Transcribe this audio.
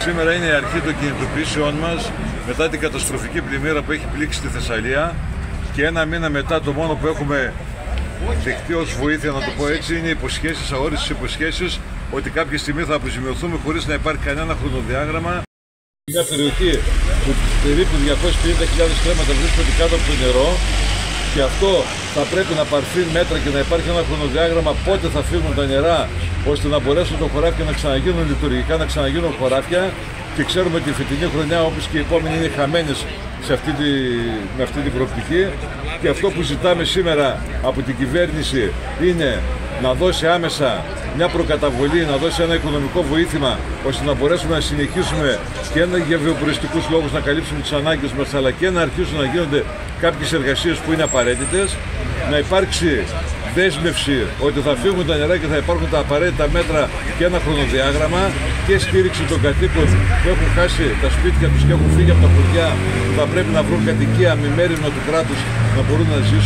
Σήμερα είναι η αρχή των κινητοποιήσεών μας μετά την καταστροφική πλημμύρα που έχει πλήξει τη Θεσσαλία και ένα μήνα μετά το μόνο που έχουμε δεχτεί ως βοήθεια, να το πω έτσι, είναι υποσχέσεις, αόριστες υποσχέσεις ότι κάποια στιγμή θα αποζημιωθούμε χωρίς να υπάρχει κανένα χρονοδιάγραμμα. Μια περιοχή που περίπου 250.000 στρέμματα βρίσκονται κάτω από το νερό και αυτό θα πρέπει να πάρθει μέτρα και να υπάρχει ένα χρονοδιάγραμμα πότε θα φύγουν τα νερά ώστε να μπορέσουν τα χωράφια να ξαναγίνουν λειτουργικά, να ξαναγίνουν χωράφια. Και ξέρουμε ότι η φετινή χρονιά όπως και οι επόμενοι είναι χαμένες σε αυτή τη, με αυτή την προοπτική. Και αυτό που ζητάμε σήμερα από την κυβέρνηση είναι να δώσει άμεσα μια προκαταβολή, να δώσει ένα οικονομικό βοήθημα ώστε να μπορέσουμε να συνεχίσουμε και για βιοποριστικούς λόγους να καλύψουμε τις ανάγκες μας αλλά και να αρχίσουν να γίνονται κάποιες εργασίες που είναι απαραίτητες, να υπάρξει δέσμευση ότι θα φύγουν τα νερά και θα υπάρχουν τα απαραίτητα μέτρα και ένα χρονοδιάγραμμα και στήριξη των κατοίκων που έχουν χάσει τα σπίτια τους και έχουν φύγει από τα χωριά που θα πρέπει να βρουν κατοικία με μέρημνα του κράτους να μπορούν να ζήσουν.